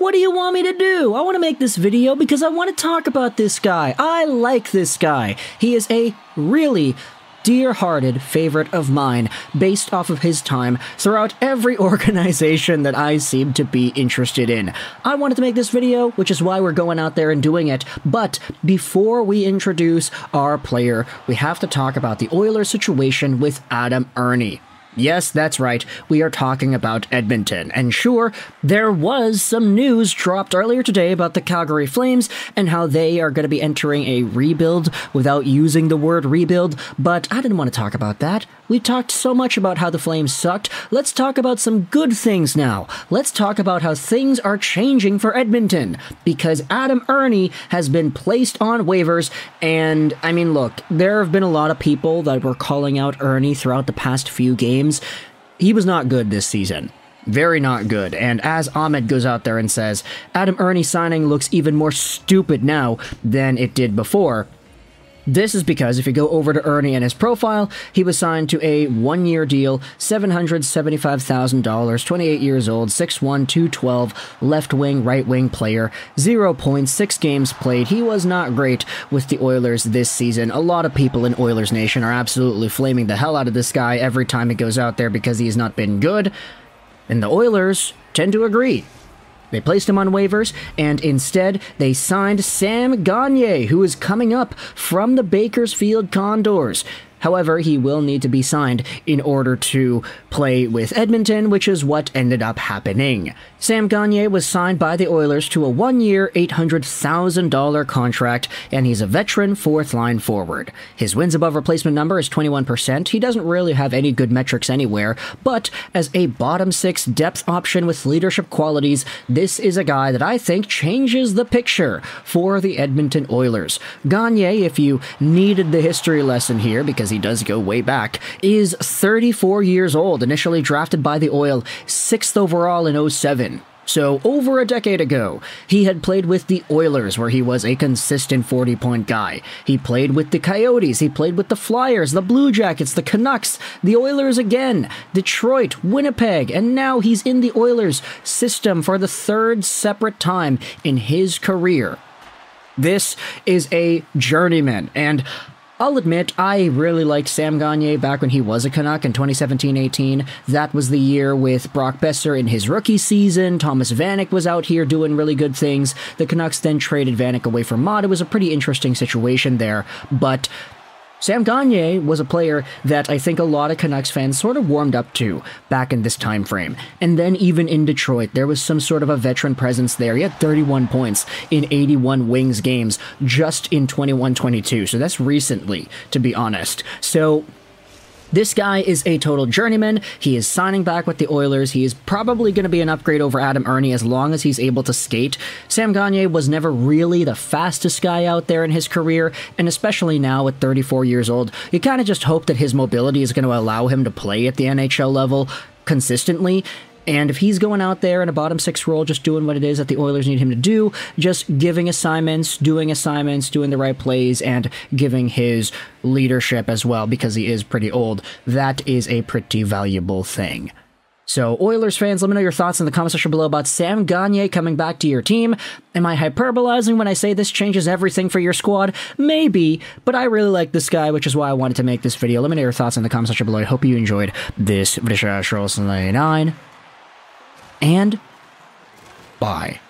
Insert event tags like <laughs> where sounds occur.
What do you want me to do? I want to make this video because I want to talk about this guy. I like this guy. He is a really dear-hearted favorite of mine based off of his time throughout every <laughs> organization that I seem to be interested in. I wanted to make this video, which is why we're going out there and doing it, but before we introduce our player, we have to talk about the Oilers situation with Adam Erne. Yes, that's right. We are talking about Edmonton. And sure, there was some news dropped earlier today about the Calgary Flames and how they are going to be entering a rebuild without using the word rebuild, but I didn't want to talk about that. We talked so much about how the Flames sucked. Let's talk about some good things now. Let's talk about how things are changing for Edmonton because Adam Erne has been placed on waivers and I mean, look, there have been a lot of people that were calling out Erne throughout the past few games games, he was not good this season. Very not good. And as Ahmed goes out there and says, Adam Erne signing looks even more stupid now than it did before. This is because if you go over to Erne and his profile, he was signed to a one year deal, $775,000, 28 years old, 6'1, 212, left wing, right wing player, 0.6 games played. He was not great with the Oilers this season. A lot of people in Oilers Nation are absolutely flaming the hell out of this guy every time he goes out there because he has not been good. And the Oilers tend to agree. They placed him on waivers, and instead they signed Sam Gagner, who is coming up from the Bakersfield Condors. However, he will need to be signed in order to play with Edmonton, which is what ended up happening. Sam Gagner was signed by the Oilers to a one-year, $800,000 contract, and he's a veteran fourth-line forward. His wins above replacement number is 21%. He doesn't really have any good metrics anywhere, but as a bottom six depth option with leadership qualities, this is a guy that I think changes the picture for the Edmonton Oilers. Gagner, if you needed the history lesson here, because he does go way back, is 34 years old, initially drafted by the Oil, 6th overall in 07. So, over a decade ago, he had played with the Oilers, where he was a consistent 40 point guy. He played with the Coyotes, he played with the Flyers, the Blue Jackets, the Canucks, the Oilers again, Detroit, Winnipeg, and now he's in the Oilers system for the third separate time in his career. This is a journeyman, and I'll admit, I really liked Sam Gagner back when he was a Canuck in 2017-18. That was the year with Brock Boeser in his rookie season. Thomas Vanek was out here doing really good things. The Canucks then traded Vanek away for Motte. It was a pretty interesting situation there, but Sam Gagner was a player that I think a lot of Canucks fans sort of warmed up to back in this time frame. And then even in Detroit, there was some sort of a veteran presence there. He had 31 points in 81 Wings games just in 21-22. So that's recently, to be honest. So this guy is a total journeyman. He is signing back with the Oilers. He is probably going to be an upgrade over Adam Erne as long as he's able to skate. Sam Gagner was never really the fastest guy out there in his career, and especially now at 34 years old, you kind of just hope that his mobility is going to allow him to play at the NHL level consistently. And if he's going out there in a bottom six role, just doing what it is that the Oilers need him to do, just giving assignments, doing assignments, doing the right plays, and giving his leadership as well, because he is pretty old, that is a pretty valuable thing. So, Oilers fans, let me know your thoughts in the comment section below about Sam Gagner coming back to your team. Am I hyperbolizing when I say this changes everything for your squad? Maybe, but I really like this guy, which is why I wanted to make this video. Let me know your thoughts in the comment section below. I hope you enjoyed this. 9 and bye.